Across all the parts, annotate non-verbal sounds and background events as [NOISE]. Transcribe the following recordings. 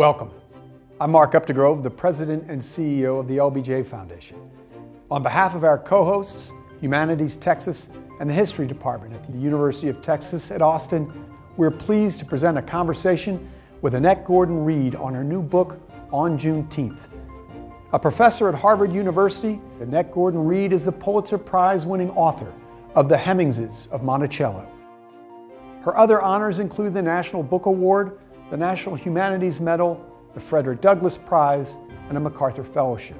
Welcome. I'm Mark Updegrove, the President and CEO of the LBJ Foundation. On behalf of our co-hosts, Humanities Texas and the History Department at the University of Texas at Austin, we're pleased to present a conversation with Annette Gordon Reed on her new book, On Juneteenth. A professor at Harvard University, Annette Gordon Reed is the Pulitzer Prize winning author of The Hemingses of Monticello. Her other honors include the National Book Award, the National Humanities Medal, the Frederick Douglass Prize, and a MacArthur Fellowship.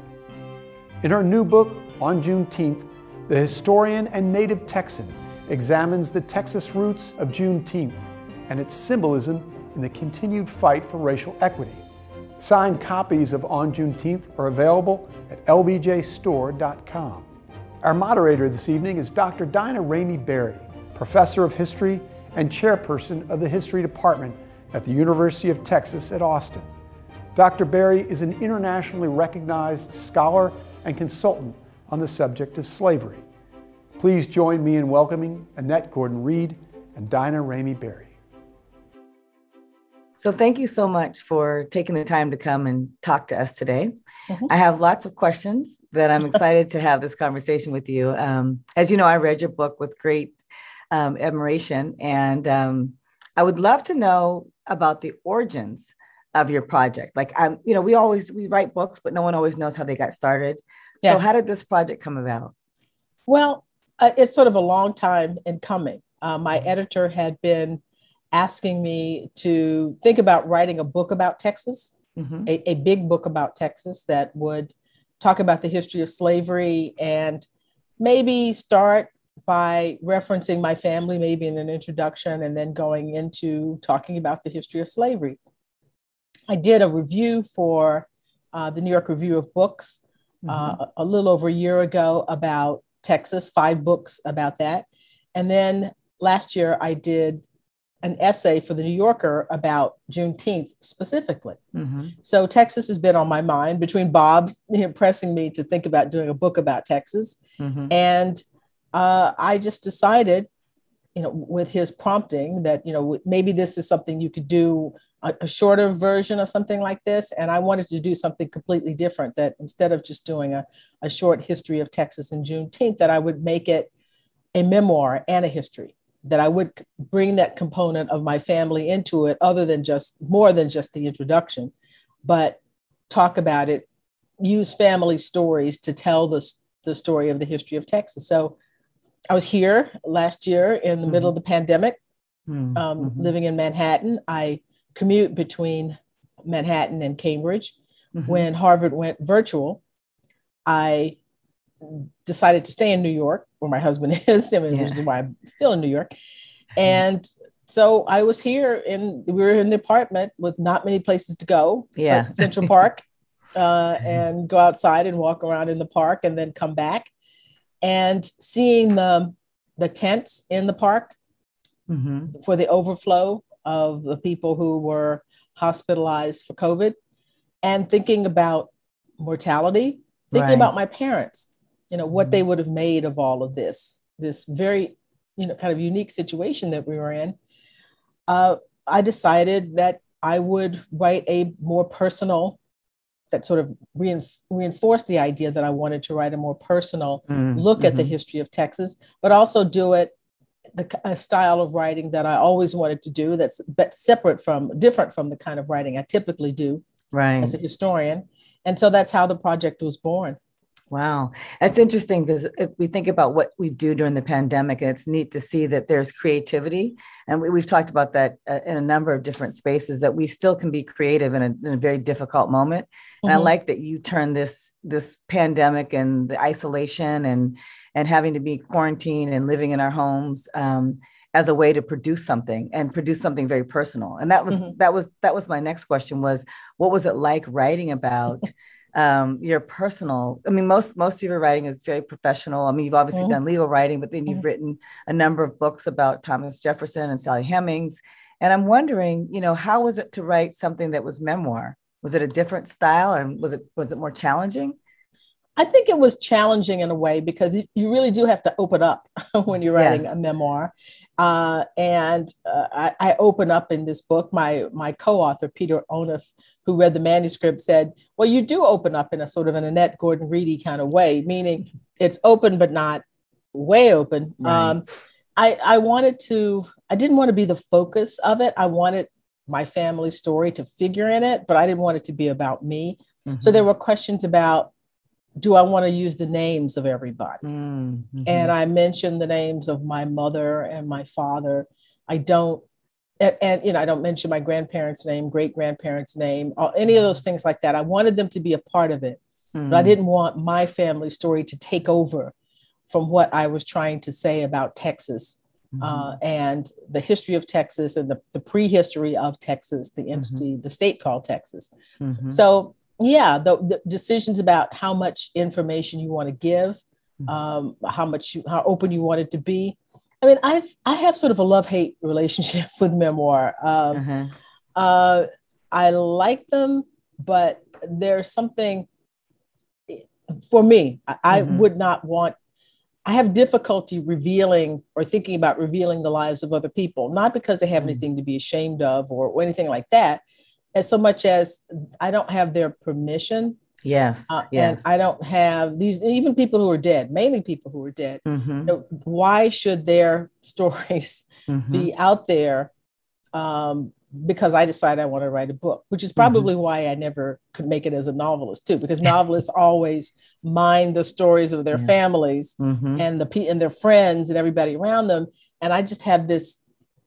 In her new book, On Juneteenth, the historian and native Texan examines the Texas roots of Juneteenth and its symbolism in the continued fight for racial equity. Signed copies of On Juneteenth are available at lbjstore.com. Our moderator this evening is Dr. Daina Ramey Berry, professor of history and chairperson of the History Department at the University of Texas at Austin. Dr. Berry is an internationally recognized scholar and consultant on the subject of slavery. Please join me in welcoming Annette Gordon Reed and Daina Ramey Berry. So, thank you so much for taking the time to come and talk to us today. Mm-hmm. I have lots of questions that I'm [LAUGHS] excited to have this conversation with you. Um, as you know, I read your book with great um, admiration, and um, I would love to know about the origins of your project. Like I'm, you know, we always we write books, but no one always knows how they got started. Yeah. So how did this project come about? Well, uh, it's sort of a long time in coming. Uh, my mm-hmm. editor had been asking me to think about writing a book about Texas, mm-hmm. a, a big book about Texas that would talk about the history of slavery and maybe start by referencing my family, maybe in an introduction, and then going into talking about the history of slavery. I did a review for uh, the New York Review of Books uh, mm-hmm. a little over a year ago about Texas, five books about that. And then last year, I did an essay for the New Yorker about Juneteenth specifically. Mm-hmm. So Texas has been on my mind between Bob pressing me to think about doing a book about Texas mm-hmm. and uh, I just decided, you know, with his prompting that, you know, maybe this is something you could do a, a, shorter version of something like this. And I wanted to do something completely different that instead of just doing a, a short history of Texas and Juneteenth, that I would make it a memoir and a history that I would bring that component of my family into it, other than just more than just the introduction, but talk about it, use family stories to tell the, the story of the history of Texas. So I was here last year in the mm-hmm. middle of the pandemic, mm-hmm. Um, mm-hmm. living in Manhattan. I commute between Manhattan and Cambridge. Mm-hmm. When Harvard went virtual, I decided to stay in New York, where my husband [LAUGHS] is, I mean, yeah. which is why I'm still in New York. Mm-hmm. And so I was here, and we were in the apartment with not many places to go. Yeah, [LAUGHS] Central Park, uh, and go outside and walk around in the park, and then come back and seeing the the tents in the park mm-hmm. for the overflow of the people who were hospitalized for COVID, and thinking about mortality, thinking right. about my parents, you know, what mm-hmm. they would have made of all of this, this very, you know, kind of unique situation that we were in. Uh, I decided that I would write a more personal that sort of reinf- reinforced the idea that I wanted to write a more personal mm-hmm. look at the mm-hmm. history of Texas, but also do it the a style of writing that I always wanted to do that's but separate from different from the kind of writing I typically do right. as a historian. And so that's how the project was born. Wow. That's interesting because if we think about what we do during the pandemic, and it's neat to see that there's creativity. And we, have talked about that uh, in a number of different spaces that we still can be creative in a, in a very difficult moment. And mm-hmm. I like that you turn this this pandemic and the isolation and and having to be quarantined and living in our homes um, as a way to produce something and produce something very personal. And that was mm-hmm. that was that was my next question was what was it like writing about [LAUGHS] um, your personal i mean most most of your writing is very professional i mean you've obviously mm-hmm. done legal writing but then you've mm-hmm. written a number of books about thomas jefferson and sally hemings and i'm wondering you know how was it to write something that was memoir was it a different style and was it was it more challenging I think it was challenging in a way because you really do have to open up [LAUGHS] when you're writing yes. a memoir. Uh, and uh, I, I, open up in this book. My my co-author Peter Onuf, who read the manuscript, said, "Well, you do open up in a sort of an Annette Gordon Reedy kind of way, meaning it's open but not way open." Right. Um, I I wanted to. I didn't want to be the focus of it. I wanted my family story to figure in it, but I didn't want it to be about me. Mm-hmm. So there were questions about do I want to use the names of everybody? Mm-hmm. And I mentioned the names of my mother and my father. I don't, and, and you know, I don't mention my grandparents' name, great grandparents' name, all, any of those things like that. I wanted them to be a part of it, mm-hmm. but I mm. didn't want my family story to take over from what I was trying to say about Texas. Mm-hmm. Uh, and the history of Texas and the, the prehistory of Texas, the entity, mm-hmm. the state called Texas. Mm-hmm. So yeah, the, the, decisions about how much information you want to give, mm-hmm. um, how much you, how open you want it to be. I mean, I've I have sort of a love hate relationship [LAUGHS] with memoir. Um, uh-huh. uh, I like them, but there's something for me. I, I mm-hmm. would not want. I have difficulty revealing or thinking about revealing the lives of other people, not because they have mm-hmm. anything to be ashamed of or, or anything like that, as so much as I don't have their permission. Yes, uh, yes. And I don't have these, even people who are dead, mainly people who are dead. Mm-hmm. You know, why should their [LAUGHS] stories mm-hmm. be out there? Um, because I decided I want to write a book, which is probably mm-hmm. why I never could make it as a novelist too, because novelists [LAUGHS] always mind the stories of their yeah. families mm-hmm. and the and their friends and everybody around them. And I just have this,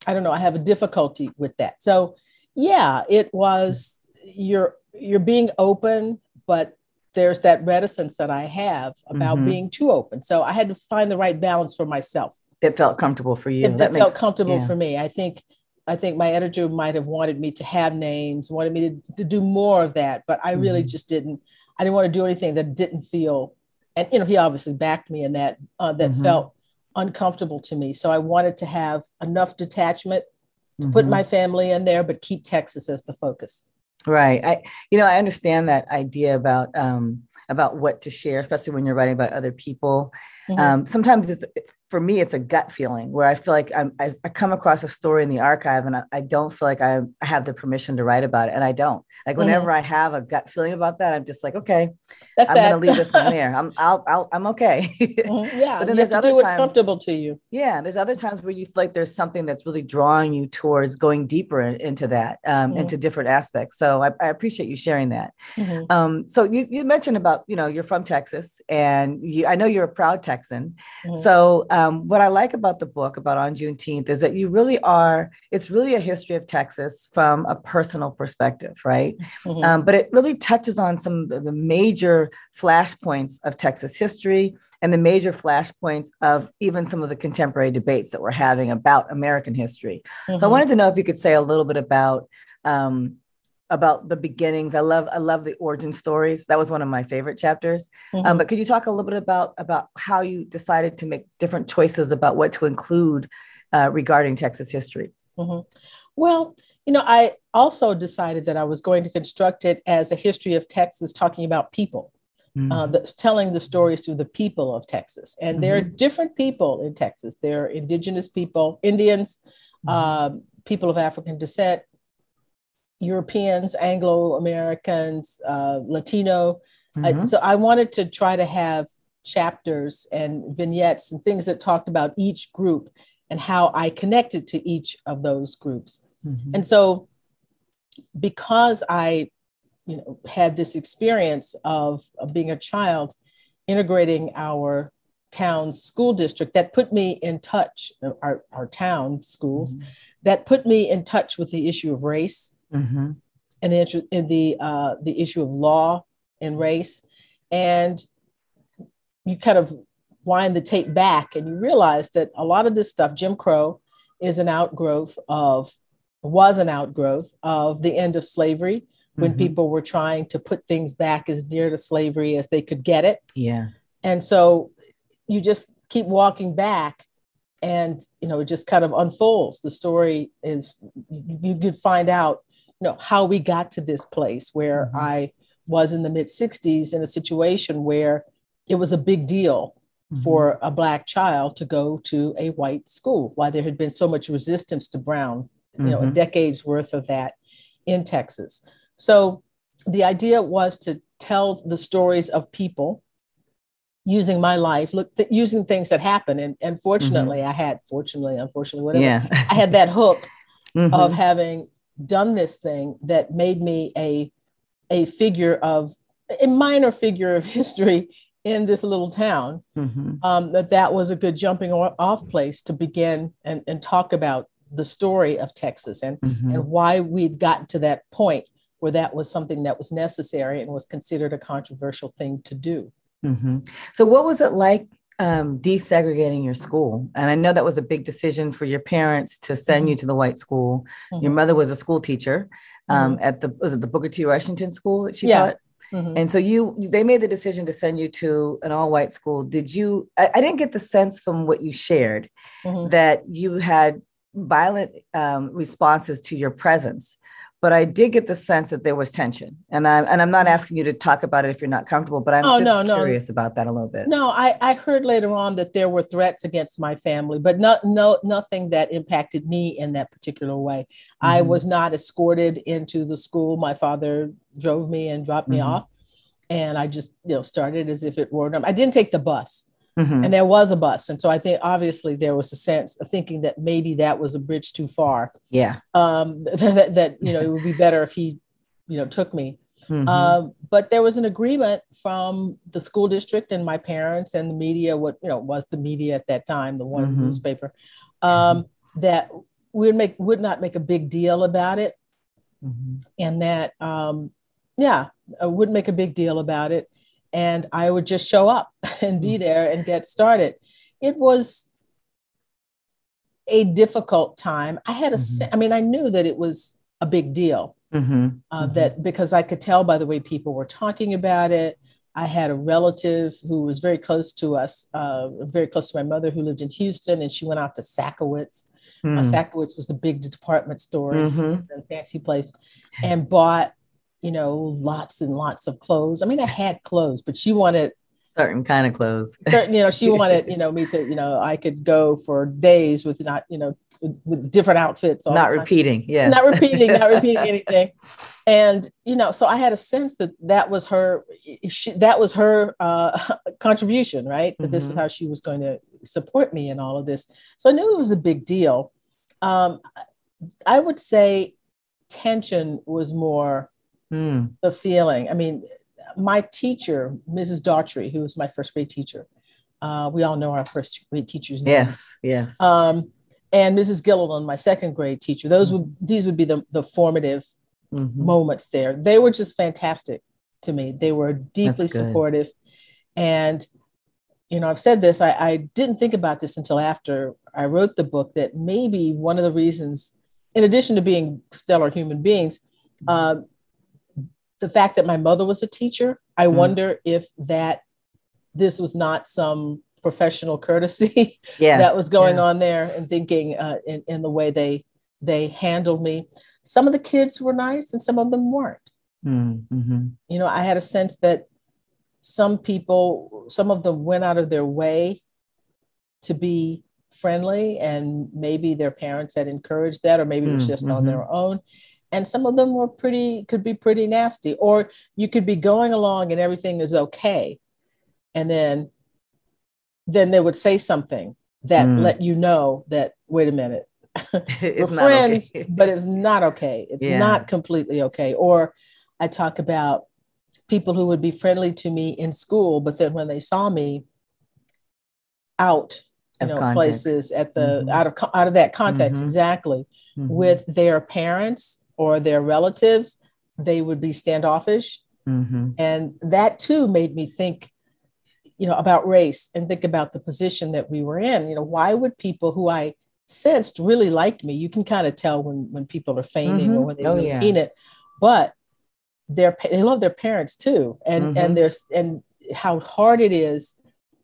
I don't know, I have a difficulty with that. So yeah it was you're you're being open but there's that reticence that i have about mm-hmm. being too open so i had to find the right balance for myself that felt comfortable for you that, that felt comfortable yeah. for me i think i think my editor might have wanted me to have names wanted me to, to do more of that but i really mm-hmm. just didn't i didn't want to do anything that didn't feel and you know he obviously backed me in that uh, that mm-hmm. felt uncomfortable to me so i wanted to have enough detachment mm-hmm. put my family in there, but keep Texas as the focus. Right. I, you know, I understand that idea about um, about what to share, especially when you're writing about other people. Mm-hmm. Um, sometimes it's for me, it's a gut feeling where I feel like I'm, I, I come across a story in the archive and I, I don't feel like I, I, have the permission to write about it. And I don't. Like whenever mm-hmm. I have a gut feeling about that, I'm just like, okay, That's I'm going to leave this one there. [LAUGHS] I'm, I'll, I'll, I'm okay. mm-hmm. Yeah. but then there's other times comfortable to you. Yeah. There's other times where you feel like there's something that's really drawing you towards going deeper into that, um, mm-hmm. into different aspects. So I, I appreciate you sharing that. Mm-hmm. Um, so you, you mentioned about, you know, you're from Texas and you, I know you're a proud Texan. Mm-hmm. So um, what I like about the book about on Juneteenth is that you really are, it's really a history of Texas from a personal perspective, right? Mm-hmm. Um, but it really touches on some of the major flashpoints of Texas history and the major flashpoints of even some of the contemporary debates that we're having about American history. Mm-hmm. So I mm-hmm. wanted to know if you could say a little bit about um, about the beginnings. I love I love the origin stories. That was one of my favorite chapters. Um, mm-hmm. Um, but could you talk a little bit about about how you decided to make different choices about what to include uh, regarding Texas history? Mm-hmm. Well, you know, I also decided that I was going to construct it as a history of Texas, talking about people. Mm-hmm. Uh, that's telling the stories through the people of Texas. And there are mm-hmm. different people in Texas. There are indigenous people, Indians, uh, people of African descent, Europeans, Anglo Americans, uh, Latino. Mm-hmm. so I wanted to try to have chapters and vignettes and things that talked about each group and how I connected to each of those groups. Mm-hmm. And so, because I, you know, had this experience of, of being a child, integrating our town school district, that put me in touch, our, our town schools, mm-hmm. that put me in touch with the issue of race mm-hmm. and the, in the, uh, the issue of law and race. And you kind of wind the tape back and you realize that a lot of this stuff, Jim Crow, is an outgrowth of, was an outgrowth of the end of slavery when mm-hmm. people were trying to put things back as near to slavery as they could get it. Yeah. And so you just keep walking back and you know it just kind of unfolds the story is you could find out know how we got to this place where mm-hmm. I was in the mid 60s in a situation where it was a big deal mm-hmm. for a black child to go to a white school. Why there had been so much resistance to Brown, you know, a mm-hmm. decade's worth of that in Texas. So the idea was to tell the stories of people using my life, look, th- using things that happen. And, and fortunately, mm-hmm. I had, fortunately, unfortunately, whatever, yeah. I had that hook [LAUGHS] mm-hmm. of having done this thing that made me a, a figure of, a minor figure of [LAUGHS] history in this little town. Mm-hmm. Um, that that was a good jumping off place to begin and, and talk about the story of Texas and, mm-hmm. and why we'd gotten to that point where that was something that was necessary and was considered a controversial thing to do. Mm-hmm. So, what was it like um, desegregating your school? And I know that was a big decision for your parents to send mm-hmm. you to the white school. Mm-hmm. Your mother was a school teacher um, mm-hmm. at the was it the Booker T. Washington School that she yeah. taught? Mm-hmm. And so you, they made the decision to send you to an all-white school. Did you? I, I, didn't get the sense from what you shared mm-hmm. that you had violent um, responses to your presence but I did get the sense that there was tension. And I'm and I'm not asking you to talk about it if you're not comfortable, but I'm oh, just no, curious no. about that a little bit. No, I, I heard later on that there were threats against my family, but not no nothing that impacted me in that particular way. Mm-hmm. I was not escorted into the school. My father drove me and dropped me mm-hmm. off. And I just, you know, started as if it were I didn't take the bus. Mm-hmm. And there was a bus. And so I think obviously there was a sense of thinking that maybe that was a bridge too far. Yeah. Um, [LAUGHS] that, that, you know, it would be better if he, you know, took me. Mm-hmm. Um, but there was an agreement from the school district and my parents and the media, what, you know, was the media at that time, the one mm-hmm. newspaper, um, that we would make, would not make a big deal about it. Mm-hmm. And that, um, yeah, I wouldn't make a big deal about it and I would just show up [LAUGHS] and be mm. there and get started. It was a difficult time. I had a, mm-hmm. I mean, I knew that it was a big deal. Mm-hmm. Uh, mm-hmm. That because I could tell by the way people were talking about it. I had a relative who was very close to us, uh, very close to my mother, who lived in Houston, and she went out to Sakowitz. Mm. Uh, Sakowitz was the big department store, mm-hmm. fancy place, and bought you know, lots and lots of clothes. I mean, I had clothes, but she wanted certain kind of clothes. certain, you know, she [LAUGHS] wanted, you know, me to, you know, I could go for days with not, you know, with different outfits. not repeating. Yeah. Not repeating, not [LAUGHS] repeating anything. And, you know, so I had a sense that that was her, she, that was her uh, [LAUGHS] contribution, right? That mm-hmm. this is mm-hmm. how she was going to support me in all of this. So I knew it was a big deal. Um, I would say tension was more mm. the feeling. I mean, my teacher, Mrs. Daughtry, who was my first grade teacher, uh, we all know our first grade teachers'. Yes, yes. Um, and Mrs. Gilliland, my second grade teacher. Those mm would these would be the the formative mm-hmm. moments there. They were just fantastic to me. They were deeply supportive, and you know, I've said this. I, I didn't think about this until after I wrote the book. That maybe one of the reasons, in addition to being stellar human beings, uh, the fact that my mother was a teacher, I mm. wonder if that this was not some professional courtesy [LAUGHS] yes. that was going on there and thinking uh, in, in the way they they handled me. Some of the kids were nice and some of them weren't. Mm-hmm. You know, I had a sense that some people, some of them went out of their way to be friendly, and maybe their parents had encouraged that, or maybe it was just mm-hmm. on their own and some of them were pretty could be pretty nasty or you could be going along and everything is okay and then then they would say something that mm. let you know that wait a minute [LAUGHS] we're friends okay. but it's not okay it's yeah. not completely okay or i talk about people who would be friendly to me in school but then when they saw me out you know context. places at the mm-hmm. out of out of that context mm-hmm. exactly mm-hmm. with their parents or their relatives, they would be standoffish. Mm-hmm. And that too made me think, you know, about race and think about the position that we were in. You know, why would people who I sensed really liked me, you can kind of tell when when people are feigning mm-hmm. or when they oh, really yeah. mean it, but they they love their parents too. And mm-hmm. and there's and how hard it is.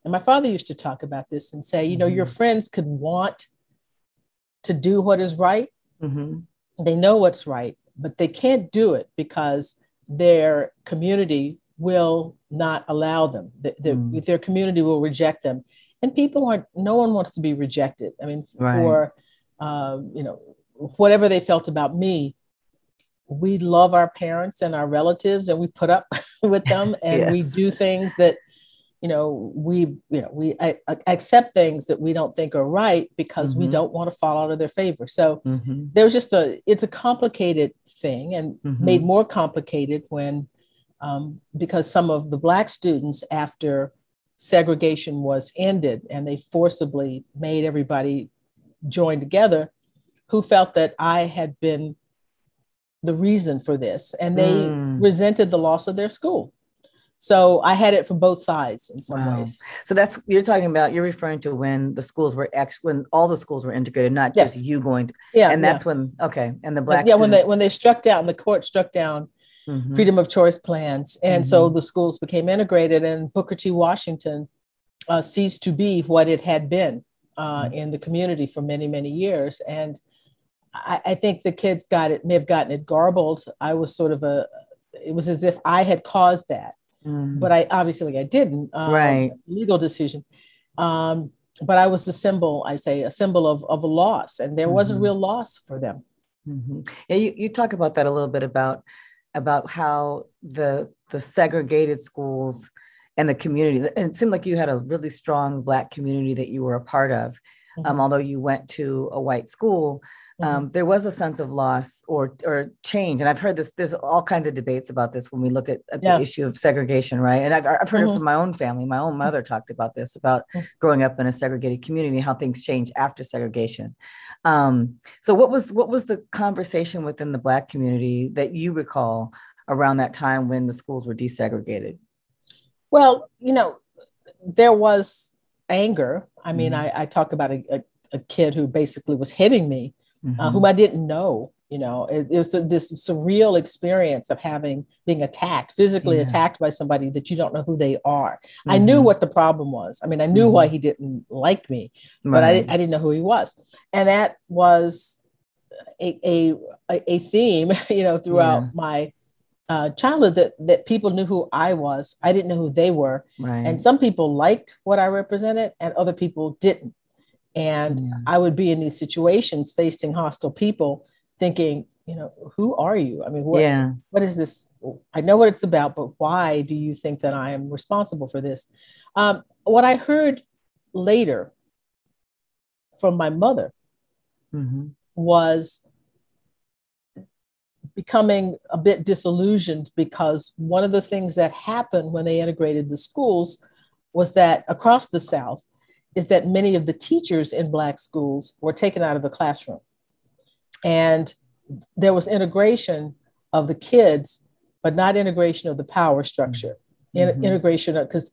And my father used to talk about this and say, you know, your mm-hmm. friends could want to do what is right, mm-hmm they know what's right, but they can't do it because their community will not allow them. The, the, mm. Their community will reject them, and people aren't. No one wants to be rejected. I mean, right. for uh, you know, whatever they felt about me, we love our parents and our relatives, and we put up [LAUGHS] with them, and [LAUGHS] yes. we do things that you know we you know we I, I accept things that we don't think are right because mm-hmm. we don't want to fall out of their favor so mm-hmm. there's just a it's a complicated thing and mm-hmm. made more complicated when um, because some of the black students after segregation was ended and they forcibly made everybody join together who felt that i had been the reason for this and they mm. resented the loss of their school so I had it from both sides in some wow. ways. So that's you're talking about. You're referring to when the schools were actually when all the schools were integrated, not yes. just you going. To, yeah, and that's yeah. when okay, and the black. Yeah, students, when they when they struck down the court struck down mm-hmm. freedom of choice plans, and mm-hmm. so the schools became integrated, and Booker T. Washington uh, ceased to be what it had been uh, mm-hmm. in the community for many many years, and I, I think the kids got it may have gotten it garbled. I was sort of a. It was as if I had caused that mm. but I obviously I didn't. Um, right. Legal decision. Um, but I was the symbol, I say, a symbol of, of a loss, and there mm-hmm. was a mm-hmm. real loss for them. Mm-hmm. Yeah, you, you talk about that a little bit about about how the the segregated schools and the community. And it seemed like you had a really strong Black community that you were a part of, mm-hmm. um, although you went to a white school. Mm-hmm. Um, there was a sense of loss or or change, and I've heard this. There's all kinds of debates about this when we look at, at yeah. the issue of segregation, right? And I've, I've heard mm-hmm. it from my own family. My own mother talked about this about mm-hmm. growing up in a segregated community, how things change after segregation. Um, so, what was what was the conversation within the Black community that you recall around that time when the schools were desegregated? Well, you know, there was anger. I mean, mm-hmm. I, I talk about a, a, a kid who basically was hitting me mm-hmm. uh, whom I didn't know. You know, it, it was a, this surreal experience of having being attacked, physically yeah. attacked by somebody that you don't know who they are. Mm-hmm. I knew mm-hmm. what the problem was. I mean, I knew mm-hmm. why he didn't like me, right. but I, I didn't know who he was, and that was a a, a theme, [LAUGHS] you know, throughout yeah. my uh, childhood that that people knew who I was. I didn't know who they were, right. and some people liked what I represented, and other people didn't. And yeah. I would be in these situations facing hostile people, thinking, you know, who are you? I mean, what, yeah. what is this? I know what it's about, but why do you think that I am responsible for this? Um, what I heard later from my mother mm-hmm. was becoming a bit disillusioned because one of the things that happened when they integrated the schools was that across the South, is that many of the teachers in Black schools were taken out of the classroom. And there was integration of the kids, but not integration of the power structure. Mm-hmm. integration because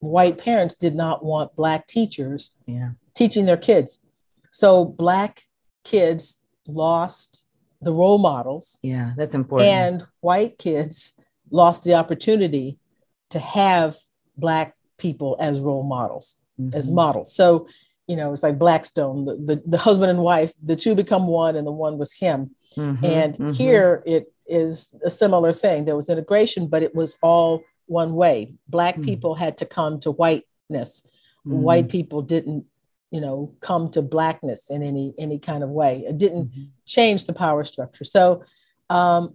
white parents did not want Black teachers yeah. teaching their kids. So Black kids lost the role models. Yeah, that's important. And white kids lost the opportunity to have Black people as role models mm-hmm. as models. So, you know, it's like Blackstone, the, the, the, husband and wife, the two become one, and the one was him. Mm-hmm. And mm-hmm. here it is a similar thing. There was integration, but it was all one way. Black mm. people had to come to whiteness. White mm. people didn't, you know, come to blackness in any any kind of way. It didn't mm-hmm. change the power structure. So, um,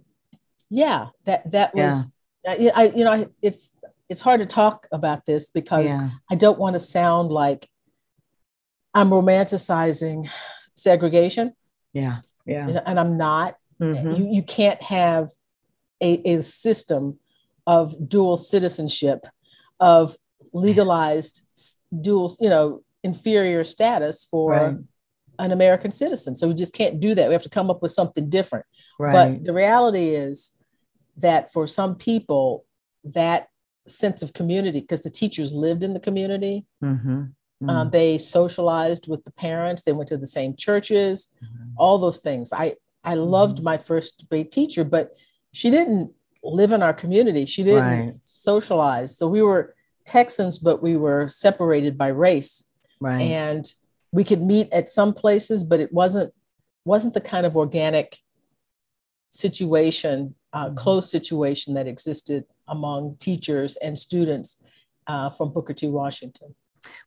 yeah, that that was. Yeah. I, I, you know, it's it's hard to talk about this because yeah. I don't want to sound like I'm romanticizing segregation. Yeah. Yeah. And, and I'm not. Mm-hmm. You, you can't have a, a system of dual citizenship, of legalized dual, you know, inferior status for right. an American citizen. So we just can't do that. We have to come up with something different. Right. But the reality is that for some people, that sense of community because the teachers lived in the community. Mm-hmm. Mm-hmm. Um, they socialized with the parents. They went to the same churches. Mm-hmm. All those things. I I loved mm-hmm. my first great teacher, but she didn't live in our community. She didn't right. socialize. So we were Texans, but we were separated by race. Right. And we could meet at some places, but it wasn't wasn't the kind of organic situation, uh, mm-hmm. close situation that existed among teachers and students uh, from Booker T. Washington.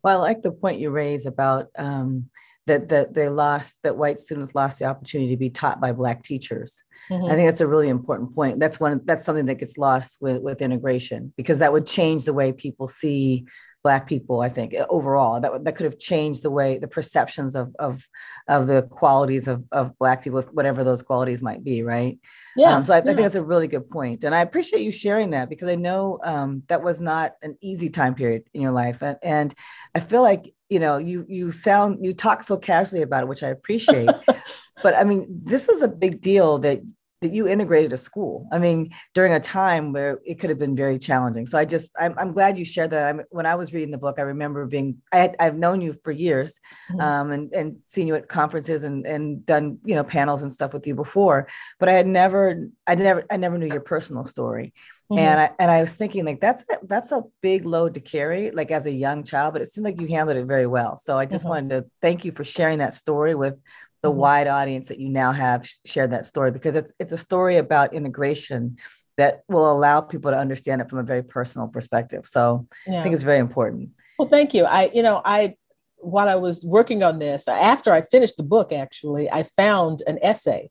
Well, I like the point you raise about um, that that they lost that white students lost the opportunity to be taught by black teachers. Mm-hmm. I think that's a really important point. That's one that's something that gets lost with with integration because that would change the way people see black people i think overall that, that could have changed the way the perceptions of of of the qualities of, of black people whatever those qualities might be right yeah um, so I, yeah. I, think that's a really good point and i appreciate you sharing that because i know um, that was not an easy time period in your life and, and i feel like you know you you sound you talk so casually about it which i appreciate [LAUGHS] but i mean this is a big deal that that you integrated a school. I mean, during a time where it could have been very challenging. So I just, I'm, I'm glad you shared that. I'm, when I was reading the book, I remember being, I had, I've known you for years mm-hmm. um, and, and seen you at conferences and, and done, you know, panels and stuff with you before, but I had never, I never, I never knew your personal story. Mm-hmm. And I, and I was thinking like, that's, a, that's a big load to carry, like as a young child, but it seemed like you handled it very well. So I just mm-hmm. wanted to thank you for sharing that story with the mm-hmm. wide audience that you now have shared that story because it's it's a story about integration that will allow people to understand it from a very personal perspective. So yeah. I think it's very important. Well, thank you. I, you know, I, while I was working on this, after I finished the book, actually, I found an essay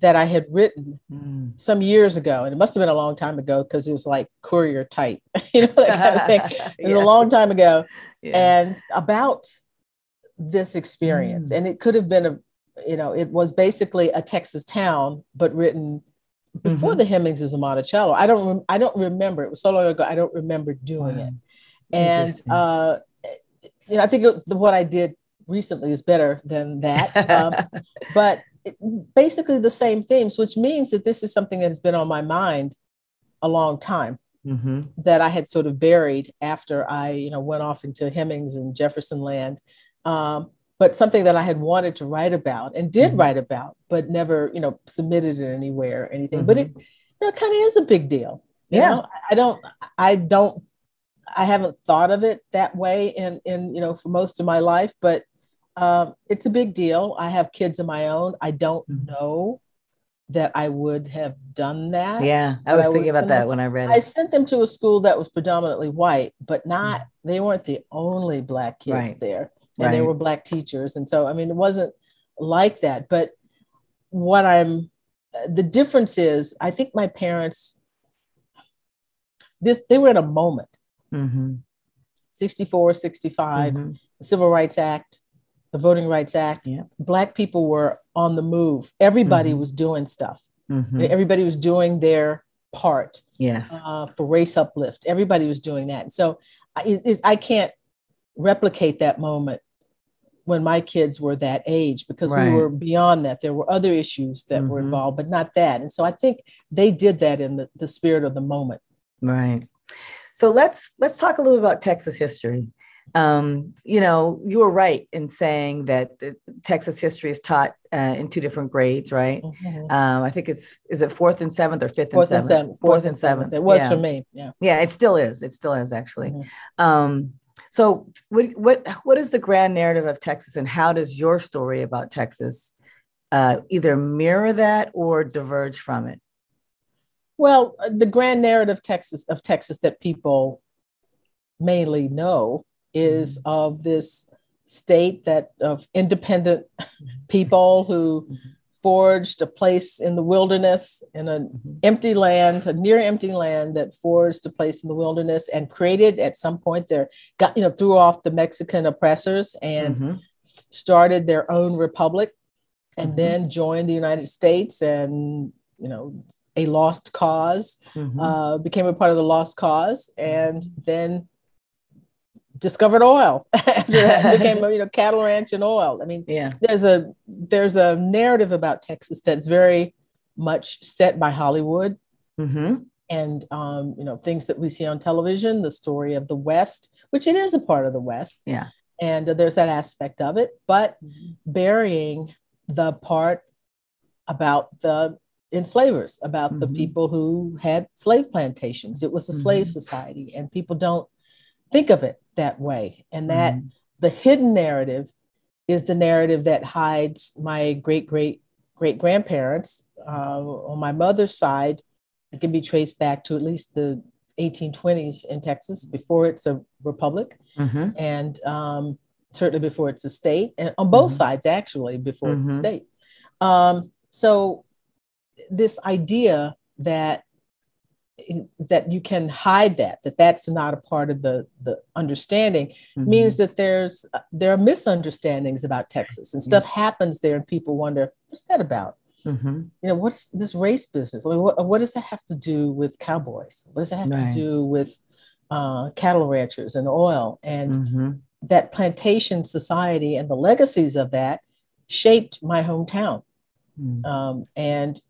that I had written mm. some years ago, and it must have been a long time ago because it was like courier type, [LAUGHS] you know, that kind of thing. [LAUGHS] It was a long time ago, yeah. and about this experience. Mm. And it could have been a, you know, it was basically a Texas town, but written before mm-hmm. the Hemingses of Monticello. I don't, rem- I don't remember. It was so long ago. I don't remember doing wow. it. And, uh, you know, I think it, what I did recently is better than that. Um, [LAUGHS] but it, basically the same themes, which means that this is something that's been on my mind a long time. Mm-hmm. That I had sort of buried after I, you know, went off into Hemings and Jefferson land um, but something that I had wanted to write about and did mm-hmm. write about, but never, you know, submitted it anywhere or anything. Mm-hmm. But it, mm-hmm. you know, kind of is a big deal. You yeah. Know? I don't, I don't, I haven't thought of it that way in, in, you know, for most of my life, but um, it's a big deal. I have kids of my own. I don't mm-hmm. know that I would have done that. Yeah, I was I thinking would, about that when I read it. I sent them to a school that was predominantly white, but not, mm-hmm. they weren't the only black kids right. there and right. there were black teachers and so i mean it wasn't like that but what i'm the difference is i think my parents this they were in a moment mm-hmm. 64 65 mm-hmm. the civil rights act the voting rights act yeah. black people were on the move everybody mm-hmm. was doing stuff mm-hmm. everybody was doing their part yes uh, for race uplift everybody was doing that so I, it, I can't replicate that moment when my kids were that age because right. we were beyond that. There were other issues that mm-hmm. were involved, but not that. And so I think they did that in the, the spirit of the moment. Right. So let's let's talk a little bit about Texas history. Um, you know, you were right in saying that Texas history is taught uh, in two different grades, right? Mm-hmm. Um, I think it's is it fourth and seventh or fifth fourth and seventh? And seventh. Fourth, fourth and seventh. It was yeah. for me. Yeah. Yeah, it still is. It still is actually. Mm-hmm. Um, so, what, what, what is the grand narrative of Texas, and how does your story about Texas uh, either mirror that or diverge from it? Well, the grand narrative Texas of Texas that people mainly know is mm-hmm. of this state that of independent people who mm-hmm forged a place in the wilderness in an mm-hmm. empty land, a near empty land that forged a place in the wilderness and created at some point their got you know threw off the Mexican oppressors and mm-hmm. started their own republic and mm-hmm. then joined the United States and you know a lost because mm-hmm. uh, became a part of the lost cause and mm-hmm. then discovered oil [LAUGHS] after that became you [LAUGHS] know cattle ranch and oil i mean yeah there's a there's a narrative about texas that's very much set by hollywood mm-hmm. and um, you know things that we see on television the story of the west which it is a part of the west yeah and uh, there's that aspect of it but mm-hmm. burying the part about the enslavers about mm-hmm. the people who had slave plantations it was a slave mm-hmm. society and people don't think of it that way. And that mm. the hidden narrative is the narrative that hides my great great great grandparents uh, on my mother's side it can be traced back to at least the 1820s in Texas before it's a republic, mm-hmm. and um, certainly before it's a state, and on both mm-hmm. sides actually before mm-hmm. it's a mm-hmm. state. Um, so this idea that that you can hide that that that's not a part of the the understanding mm-hmm. means that there's there are misunderstandings about texas and stuff mm-hmm. happens there and people wonder what's that about mm-hmm. you know what's this race business I mean, what, what, does that have to do with cowboys what does that have right. to do with uh, cattle ranchers and oil and mm-hmm. that plantation society and the legacies of that shaped my hometown mm. um, and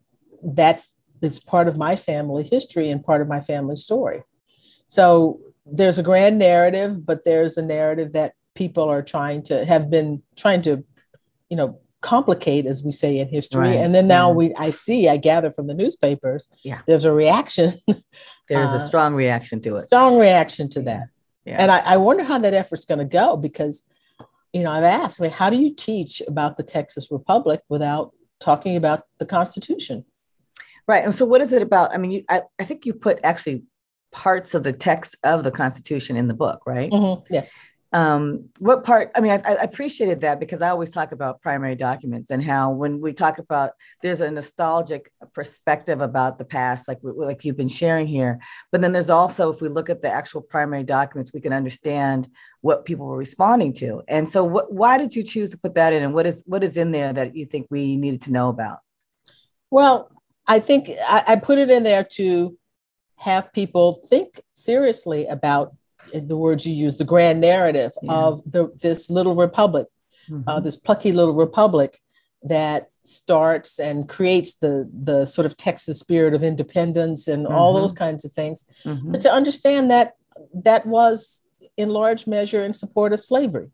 that's it's part of my family history and part of my family story. So there's a grand narrative, but there's a narrative that people are trying to have been trying to, you know, complicate as we say in history right. and then now yeah. we i see i gather from the newspapers yeah there's a reaction [LAUGHS] there's uh, a strong reaction to it strong reaction to that yeah. and I, I wonder how that effort's going to go because you know i've asked I mean, how do you teach about the texas republic without talking about the constitution Right. And so, what is it about? I mean, you, I, I think you put actually parts of the text of the Constitution in the book, right? Mm-hmm. Yes. Um, what part? I mean, I, I, appreciated that because I always talk about primary documents and how when we talk about there's a nostalgic perspective about the past, like like you've been sharing here. But then there's also, if we look at the actual primary documents, we can understand what people were responding to. And so, what, why did you choose to put that in, and what is what is in there that you think we needed to know about? Well, I think I, I put it in there to have people think seriously about the words you use, the grand narrative yeah. of the, this little republic, uh, mm-hmm. uh, this plucky little republic that starts and creates the the sort of Texas spirit of independence and mm-hmm. all those kinds of things. Mm-hmm. But to understand that that was in large measure in support of slavery.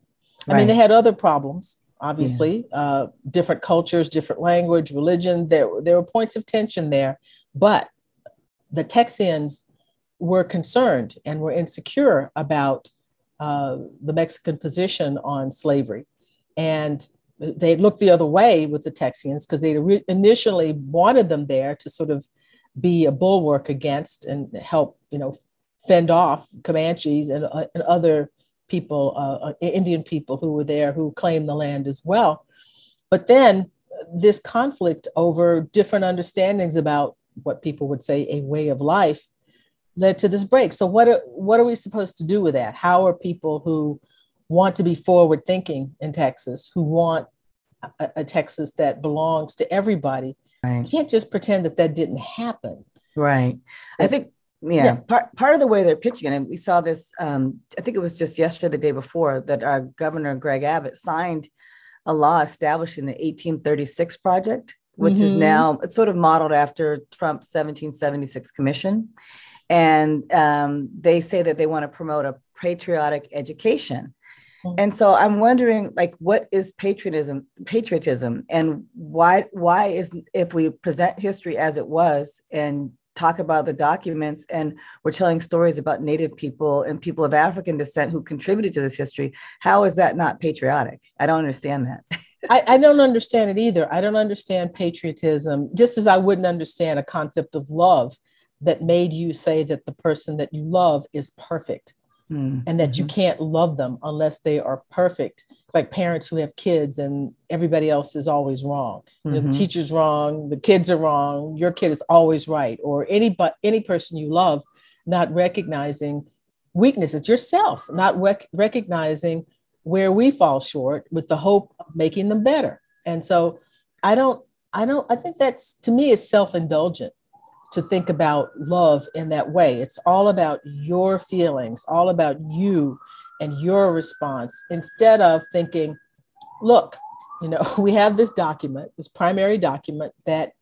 Right. I mean, they had other problems, obviously yeah. uh, different cultures different language religion there, there were points of tension there but the texians were concerned and were insecure about uh, the mexican position on slavery and they looked the other way with the texians because they re- initially wanted them there to sort of be a bulwark against and help you know fend off comanches and, uh, and other people, uh, uh, Indian people who were there who claimed the land as well. But then this conflict over different understandings about what people would say a way of life led to this break. So what are, what are we supposed to do with that? How are people who want to be forward thinking in Texas, who want a, a Texas that belongs to everybody, right. can't just pretend that that didn't happen. Right. I think yeah, yeah, Part, part of the way they're pitching it, and we saw this, um, I think it was just yesterday, the day before, that our governor, Greg Abbott, signed a law establishing the 1836 Project, which mm-hmm. is now, it's sort of modeled after Trump's 1776 Commission. And um, they say that they want to promote a patriotic education. Mm-hmm. And so I'm wondering, like, what is patriotism? Patriotism, and why? Why is if we present history as it was, and talk about the documents and we're telling stories about native people and people of african descent who contributed to this history how is that not patriotic? I don't understand that. [LAUGHS] I, I, don't understand it either. I don't understand patriotism just as i wouldn't understand a concept of love that made you say that the person that you love is perfect mm-hmm. and that you can't love them unless they are perfect. It's like parents who have kids and everybody else is always wrong. Mm-hmm. You know, the mm-hmm. teacher's wrong, the kids are wrong, your kid is always right, or any but any person you love not recognizing weaknesses yourself, not rec- recognizing where we fall short with the hope of making them better. And so I don't I don't I think that's to me is self-indulgent to think about love in that way. It's all about your feelings, all about you and your response instead of thinking, look, you know, [LAUGHS] we have this document, this primary document that,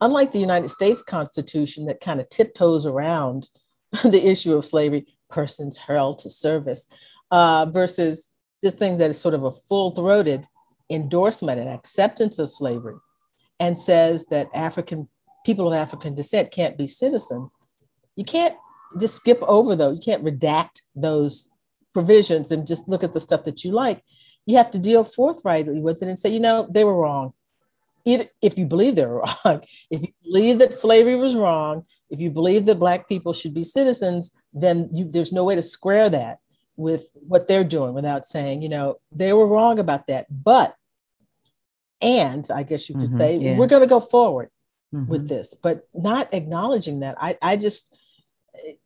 unlike the United States Constitution that kind of tiptoes around [LAUGHS] the issue of slavery, persons held to service, uh, versus this thing that is sort of a full throated endorsement and acceptance of slavery and says that African people of African descent can't be citizens. You can't just skip over though. You can't redact those provisions and just look at the stuff that you like. You have to deal forthrightly with it and say, you know, they were wrong. Either if you believe they were [LAUGHS] wrong, if you believe that slavery was wrong, if you believe that black people should be citizens, then you, there's no way to square that with what they're doing without saying, you know, they were wrong about that. But, and I guess you could mm-hmm, say, yeah. we're going to go forward mm-hmm. with this, but not acknowledging that. I, I just,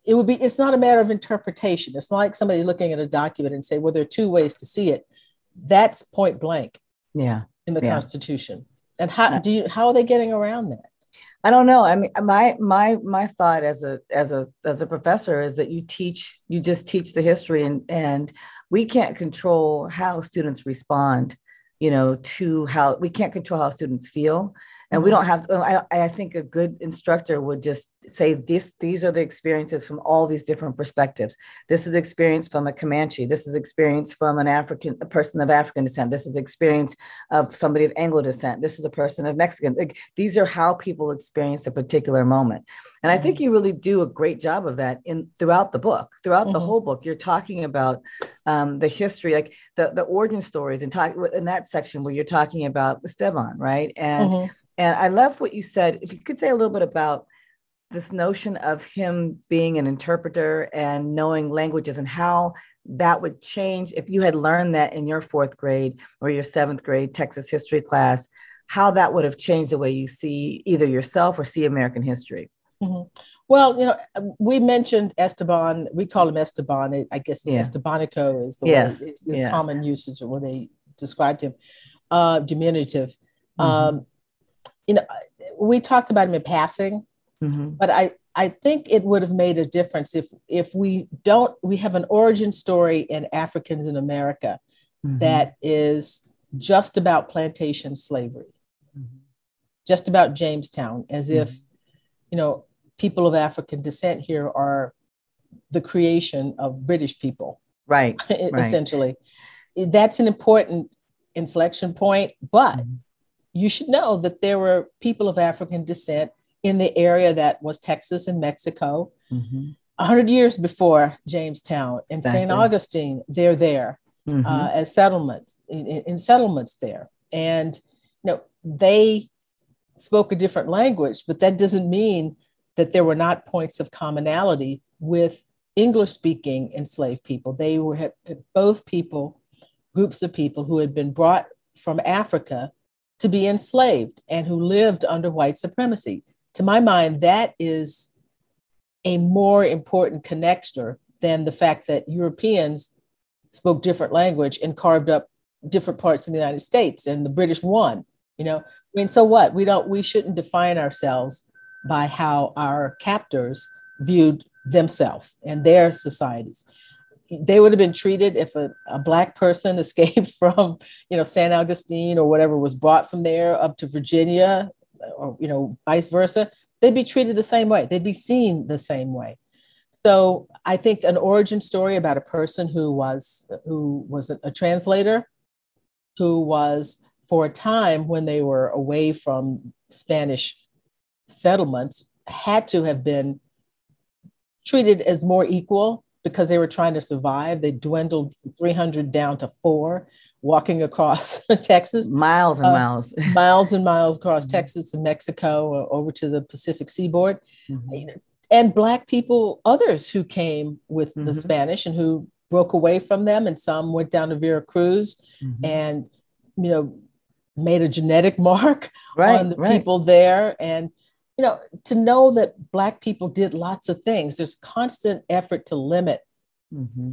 it would be, it's not a matter of interpretation. It's not like somebody looking at a document and say, well, there are two ways to see it. That's point blank. Yeah. In the yeah. Constitution. And how do you, how are they getting around that? I don't know. I mean, my my my thought as a as a as a professor is that you teach you just teach the history and and we can't control how students respond, you know, to how we can't control how students feel and we don't have I, I think a good instructor would just say this these are the experiences from all these different perspectives. This is experience from a comanche. This is experience from an african a person of african descent. This is experience of somebody of anglo descent. This is a person of mexican. Like, these are how people experience a particular moment. And i think mm-hmm. you really do a great job of that in throughout the book. Throughout mm-hmm. the whole book you're talking about um, the history like the the origin stories and talk in that section where you're talking about esteban right? And mm-hmm and I love what you said. If you could say a little bit about this notion of him being an interpreter and knowing languages and how that would change if you had learned that in your fourth grade or your seventh grade Texas history class, how that would have changed the way you see either yourself or see American history. Mm-hmm. Well, you know, we mentioned Esteban. We call him Esteban. I guess it's yeah. Estebanico is the yes. way, it's, yeah. common usage or when they described him, uh, diminutive. Mm-hmm. Um, you know, we talked about him in passing, mm-hmm. but I, I think it would have made a difference if if we don't we have an origin story in Africans in America mm-hmm. that is just about plantation slavery, mm-hmm. just about Jamestown, as if mm-hmm. you know people of African descent here are the creation of British people, right? [LAUGHS] essentially, right. that's an important inflection point, but mm-hmm you should know that there were people of African descent in the area that was Texas and Mexico. Mm-hmm. 100 years before Jamestown and exactly. St. Augustine, they're there mm-hmm. uh, as settlements, in, in, settlements there. And, you know, they spoke a different language, but that doesn't mean that there were not points of commonality with English speaking enslaved people. They were both people, groups of people who had been brought from Africa to be enslaved and who lived under white supremacy. To my mind, that is a more important connector than the fact that Europeans spoke different language and carved up different parts of the United States and the British won. You know, I mean, so what? We don't we shouldn't define ourselves by how our captors viewed themselves and their societies they would have been treated if a, a black person [LAUGHS] escaped from you know san augustine or whatever was brought from there up to virginia or you know vice versa they'd be treated the same way. They'd be seen the same way. So i think an origin story about a person who was who was a, a translator who was for a time when they were away from spanish settlements had to have been treated as more equal because they were trying to survive. They dwindled from 300 down to four, walking across [LAUGHS] Texas. Miles and uh, miles. [LAUGHS] miles and miles across mm-hmm. Texas and Mexico or over to the Pacific seaboard. Mm-hmm. And Black people, others who came with mm-hmm. the Spanish and who broke away from them, and some went down to Veracruz mm-hmm. and, you know, made a genetic [LAUGHS] mark right, on the right. people there. And you know, to know that Black people did lots of things, there's constant effort to limit mm-hmm.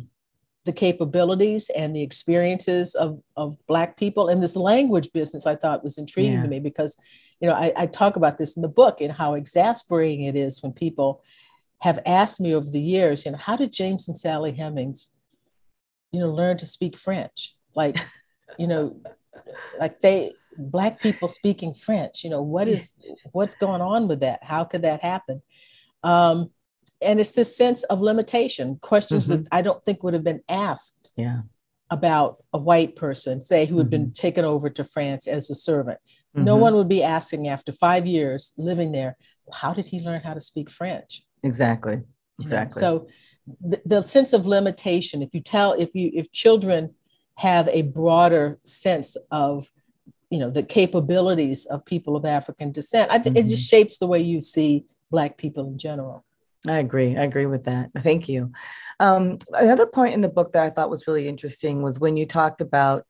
the capabilities and the experiences of, of Black people. And this language business I thought was intriguing yeah. to me because, you know, I, I talk about this in the book and how exasperating it is when people have asked me over the years, you know, how did James and Sally Hemings, you know, learn to speak French? Like, you know, like they black people speaking french you know what is what's going on with that how could that happen um, and it's this sense of limitation questions mm-hmm. that i don't think would have been asked yeah. about a white person say who had mm-hmm. been taken over to france as a servant mm-hmm. no one would be asking after five years living there how did he learn how to speak french exactly exactly you know? so the, the sense of limitation if you tell if you if children have a broader sense of you know the capabilities of people of African descent. I th- mm-hmm. It just shapes the way you see Black people in general. I agree. I agree with that. Thank you. Um, another point in the book that I thought was really interesting was when you talked about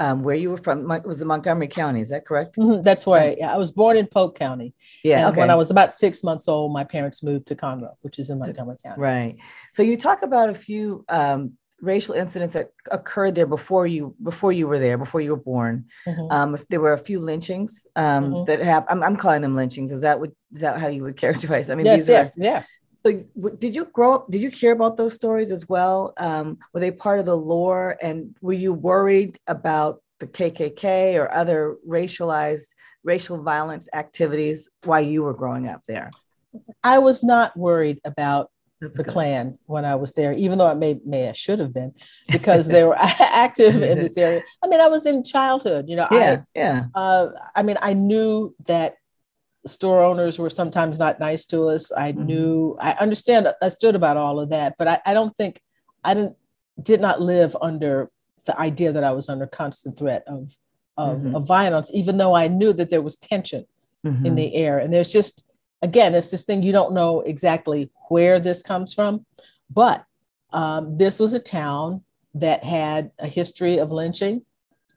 um, where you were from. Was it Montgomery County? Is that correct? Mm-hmm, that's where I, I, was born in Polk County. Yeah. Okay. When I was about six months old, my parents moved to Conroe, which is in Montgomery County. Right. So you talk about a few um, racial incidents that occurred there before you before you were there, before you were born. Mm-hmm. Um, there were a few lynchings um, mm-hmm. that have. I'm, I'm, calling them lynchings. Is that what is that how you would [LAUGHS] characterize? I mean, yes, yes, are, yes. So did you grow up? Did you hear about those stories as well? Um, were they part of the lore? And were you worried about the KKK or other racialized racial violence activities while you were growing up there? I was not worried about That's the good. Klan when I was there, even though I may may I should have been [LAUGHS] because they were [LAUGHS] active in this area. [LAUGHS] I mean, I was in childhood, you know. Yeah, I, yeah. Uh, I mean, I knew that store owners were sometimes not nice to us. I mm-hmm. knew, I understand, I stood about all of that, but I, I don't think I didn't did not live under the idea that I was under constant threat of of, mm-hmm. of violence, even though I knew that there was tension mm-hmm. in the air. And there's just again, it's this thing you don't know exactly where this comes from, but um, this was a town that had a history of lynching.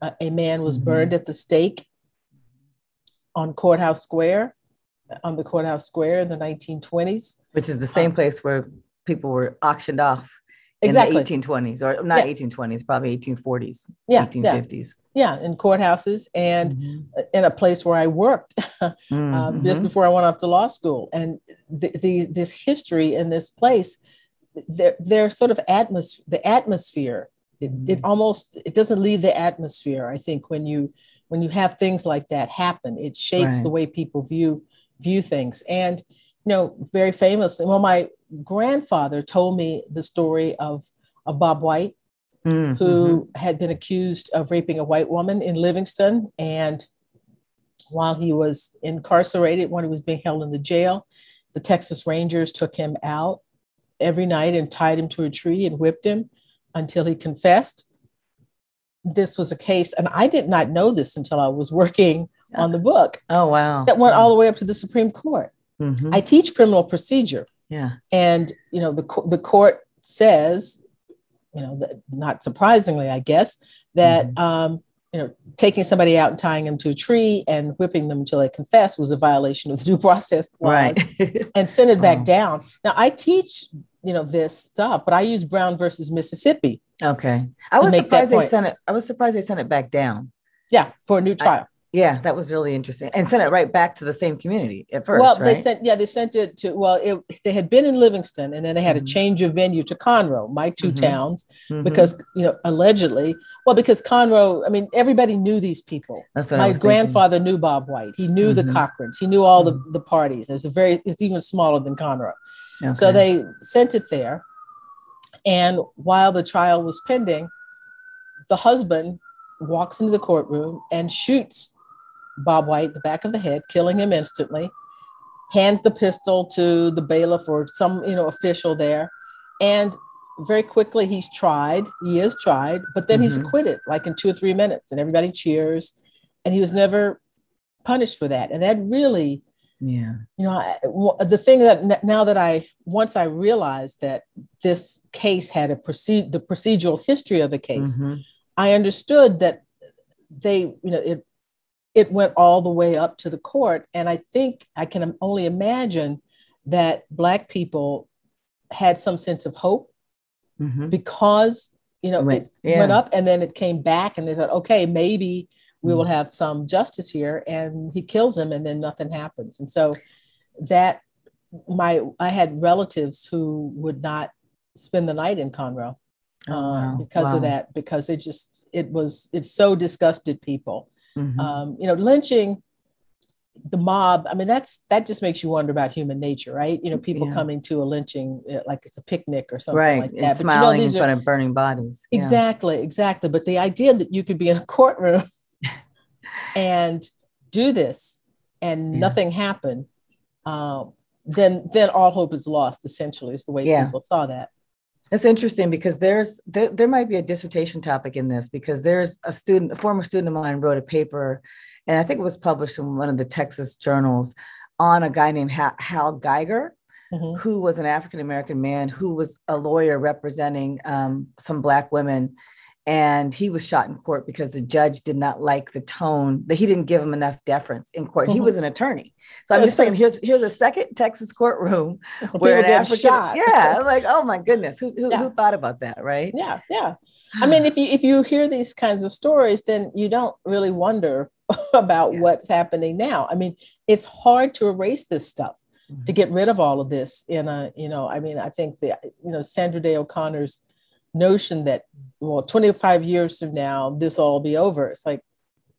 Uh, a man was mm-hmm. burned at the stake on Courthouse Square on the courthouse square in the 1920s, which is the same um, place where people were auctioned off exactly. in the 1820s or not yeah. 1820s, probably 1840s, yeah, 1850s. Yeah. yeah, in courthouses and mm-hmm. in a place where I worked [LAUGHS] um, mm-hmm. just before I went off to law school. And the, the this history in this place, they're, they're sort of atmosphere, the atmosphere, it, mm-hmm. it almost, it doesn't leave the atmosphere. I think when you, when you have things like that happen, it shapes right. the way people view view things. And, you know, very famously, well, my grandfather told me the story of, of Bob White, mm-hmm. who had been accused of raping a white woman in Livingston. And while he was incarcerated, when he was being held in the jail, the Texas Rangers took him out every night and tied him to a tree and whipped him until he confessed. This was a case, and I did not know this until I was working on the book. Oh, wow. That went all the way up to the Supreme Court. Mm-hmm. I teach criminal procedure. Yeah. And, you know, the, the court says, you know, that, not surprisingly, I guess, that, mm-hmm. um, you know, taking somebody out and tying them to a tree and whipping them until they confess was a violation of the due process clause right. and send it back oh. down. Now, I teach, you know, this stuff, but I use Brown versus Mississippi. Okay. I was surprised they sent it. I was surprised they sent it back down. Yeah, for a new trial. Yeah, that was really interesting, and sent it right back to the same community at first. Well, right? they sent yeah, they sent it to well, it, they had been in Livingston, and then they had mm-hmm. a change of venue to Conroe, my 2 mm-hmm. towns, mm-hmm. because you know allegedly, well, because Conroe, I mean, everybody knew these people. my grandfather thinking. knew Bob White. He knew the mm-hmm. Cochrans. He knew all the mm-hmm. the parties. It was a very it's even smaller than Conroe. Okay. So they sent it there, and while the trial was pending, the husband walks into the courtroom and shoots Bob White the back of the head, killing him instantly, hands the pistol to the bailiff or some you know official there, and very quickly he's tried. He is tried, but then mm-hmm. he's acquitted like in two or three minutes, and everybody cheers, and he was never punished for that. And that really, yeah, you know, I, the thing that now that I once I realized that this case had a proceed the procedural history of the case, mm-hmm. I understood that they, you know, it it went all the way up to the court. And I think I can only imagine that Black people had some sense of hope mm-hmm. because, you know, went, it yeah. went up and then it came back and they thought, okay, maybe we mm-hmm. will have some justice here. And he kills him and then nothing happens. And so that my I had relatives who would not spend the night in Conroe oh, um, wow. because wow. of that, because it just it was it so disgusted people Mm-hmm. Um, you know, lynching the mob i mean that's that just makes you wonder about human nature right you know people yeah. coming to a lynching uh, like it's a picnic or something right. like that and smiling you know, in front are, of burning bodies exactly yeah. exactly but the idea that you could be in a courtroom [LAUGHS] and do this and yeah. nothing happen um, then then all hope is lost essentially is the way people saw that it's interesting because there's there, there might be a dissertation topic in this because there's a student, a former student of mine wrote a paper, and I think it was published in one of the Texas journals on a guy named Hal Geiger, mm-hmm. who was an African American man who was a lawyer representing um, some Black women and he was shot in court because the judge did not like the tone that he didn't give him enough deference in court. Mm-hmm. He was an attorney, so I'm just saying here's here's a second Texas courtroom [LAUGHS] where an African, shot. [LAUGHS] yeah, like oh my goodness, who who, yeah. who, thought about that, right? Yeah, yeah. I [SIGHS] mean, if you if you hear these kinds of stories, then you don't really wonder [LAUGHS] about yeah. what's happening now. I mean, it's hard to erase this stuff. Mm-hmm. To get rid of all of this in a, you know, I mean, I think the, you know, Sandra Day O'Connor's notion that well 25 years from now this will all be over it's like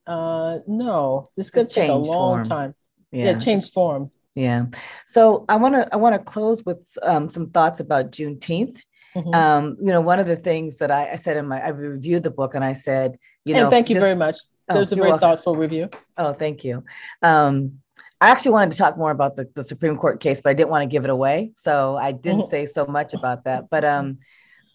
uh no this could take a long form. time yeah. yeah change form yeah so i want to i want to close with um, some thoughts about juneteenth mm-hmm. um, you know one of the things that I, I, said in my i reviewed the book and i said you know and thank you just, very much oh, there's oh, a very welcome. thoughtful review oh thank you um, I actually wanted to talk more about the, the Supreme Court case, but I didn't want to give it away. So I didn't mm-hmm. say so much about that. But um,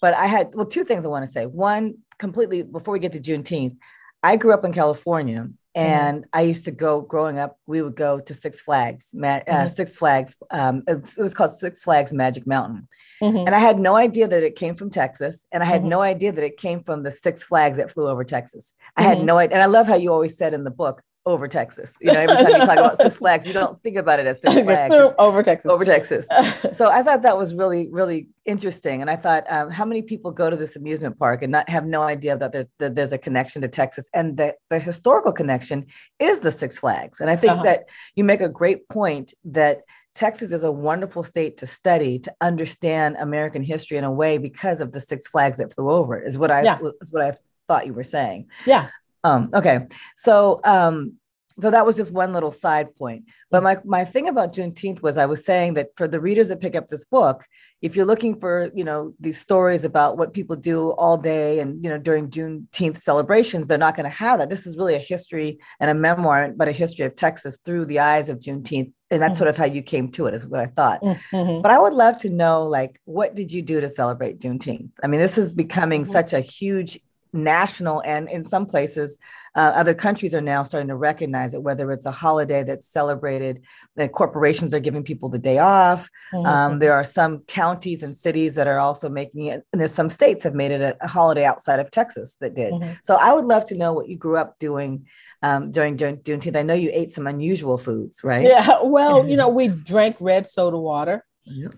but I had, well, two things I want to say. One, completely before we get to Juneteenth, I grew up in California mm-hmm. and mm. I used to go growing up. We would go to Six Flags, uh, mm-hmm. Six Flags. Um, it, was, it, was, called Six Flags Magic Mountain, mm-hmm. and I had no idea that it came from Texas, and I had mm-hmm. no idea that it came from the Six Flags that flew over Texas. I had mm-hmm. no idea, and I love how you always said in the book, over Texas. You know, every time you talk about Six [LAUGHS] Flags, you don't think about it as Six [LAUGHS] Flags. over Texas. Over Texas. [LAUGHS] so I thought that was really, really interesting. And I thought, um, how many people go to this amusement park and not have no idea that there's, that there's a connection to Texas? And the, the historical connection is the Six Flags. And I think uh-huh. that you make a great point that Texas is a wonderful state to study to understand American history in a way because of the Six Flags that flew over. Is what I yeah. is what I thought you were saying. Yeah. Um, okay. So um, so that was just one little side point. But my, my thing about Juneteenth was I was saying that for the readers that pick up this book, if you're looking for, you know, these stories about what people do all day and, you know, during Juneteenth celebrations, they're not going to have that. This is really a history and a memoir, but a history of Texas through the eyes of Juneteenth. And that's mm-hmm. sort of how you came to it, is what I thought. Mm-hmm. But I would love to know, like, what did you do to celebrate Juneteenth? I mean, this is becoming mm-hmm. such a huge national and in some places uh, other countries are now starting to recognize it whether it's a holiday that's celebrated that corporations are giving people the day off mm-hmm. um, there are some counties and cities that are also making it and there's some states have made it a, a holiday outside of texas that did mm-hmm. so i would love to know what you grew up doing um, during, during Juneteenth. I know you ate some unusual foods, right? Yeah. [LAUGHS] Well, you [LAUGHS] know, we drank red soda water,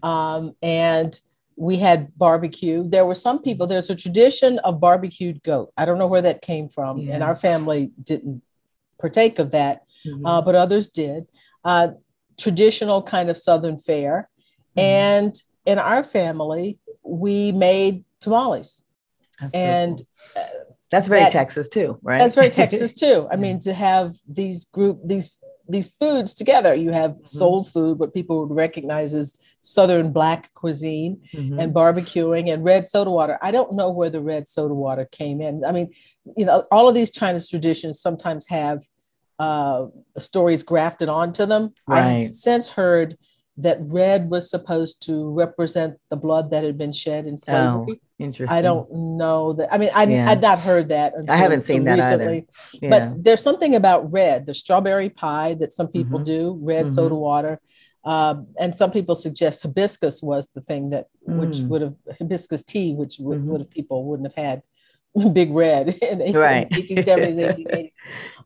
um, and we had barbecue. There were some people, there's a tradition of barbecued goat. I don't know where that came from. Yeah. And our family didn't partake of that, mm-hmm. uh, but others did. Uh, traditional kind of Southern fare. Mm-hmm. And in our family, we made tamales. That's and cool. uh, that's very that, Texas too, right? That's very Texas [LAUGHS] too. I mean, to have these group, these these foods together. You have mm-hmm. soul food, what people would recognize as Southern Black cuisine, mm-hmm. and barbecuing and red soda water. I don't know where the red soda water came in. I mean, you know, all of these Chinese traditions sometimes have uh, stories grafted onto them. Right. I've since heard that red was supposed to represent the blood that had been shed in slavery. Oh, interesting. I don't know that. I mean, I, yeah. I'd not heard that. I haven't seen that recently. Yeah. But there's something about red, the strawberry pie that some people mm-hmm. do, red mm-hmm. soda water. Um, and some people suggest hibiscus was the thing that, mm. which would have hibiscus tea, which would, mm-hmm. would have people wouldn't have had [LAUGHS] big red [LAUGHS] in the right. 1870s,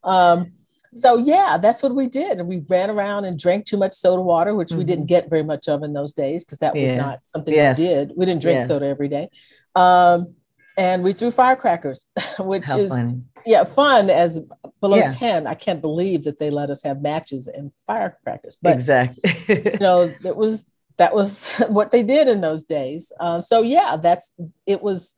1880s. Um, so yeah, that's what we did. And we ran around and drank too much soda water, which mm-hmm. we didn't mm-hmm. get very much of in those days because that yeah. was not something yes. we did. We didn't drink yes. soda every day. Um, and we threw firecrackers, [LAUGHS] which How is funny. yeah, fun as below yeah. 10. I can't believe that they let us have matches and firecrackers. But exactly. you know, it was that was [LAUGHS] what they did in those days. Um, so yeah, that's it was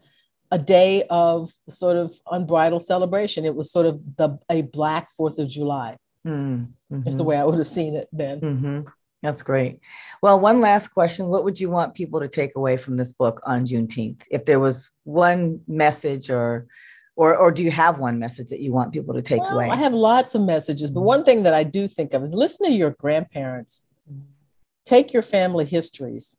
a day of sort of unbridled celebration. It was sort of the a Black Fourth of July. Mm-hmm. Is the way I would have seen it then. Mm-hmm. That's great. Well, one last question: What would you want people to take away from this book on Juneteenth? If there was one message, or or or do you have one message that you want people to take well, away? I have lots of messages, but one thing that I do think of is listen to your grandparents. Take your family histories.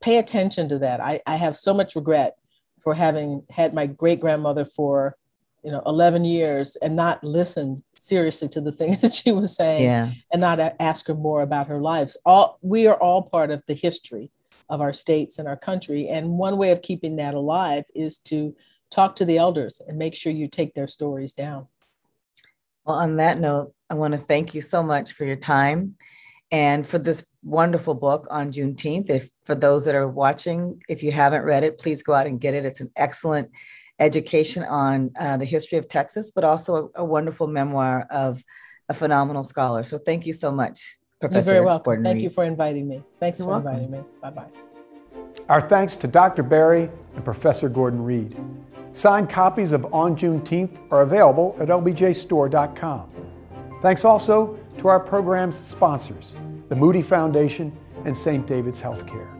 Pay attention to that. I, I have so much regret for having had my great grandmother for you know 11 years and not listen seriously to the things [LAUGHS] that she was saying yeah. and not ask her more about her lives. All we are all part of the history of our states and our country. And one way of keeping that alive is to talk to the elders and make sure you take their stories down. Well on that note i want to thank you so much for your time and for this wonderful book on juneteenth. If for those that are watching if you haven't read it please go out and get it. It's an excellent education on uh, the history of Texas, but also a, a, wonderful memoir of a phenomenal scholar. So thank you so much, Professor. You're very welcome. Gordon Thank Reed. you for inviting me. Thanks You're for welcome. inviting me. Bye bye. Our thanks to Dr. Berry and Professor Gordon Reed. Signed copies of On Juneteenth are available at lbjstore.com. Thanks also to our program's sponsors, the Moody Foundation and St. David's Healthcare.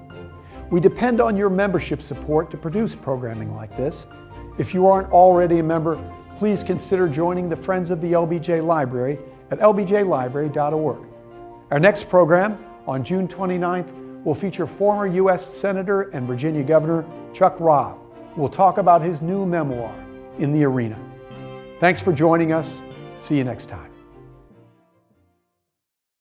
We depend on your membership support to produce programming like this if you aren't already a member, please consider joining the Friends of the LBJ Library at lbjlibrary.org. Our next program on June 29th will feature former U.S. Senator and Virginia Governor Chuck Robb, will talk about his new memoir, In the Arena. Thanks for joining us. See you next time.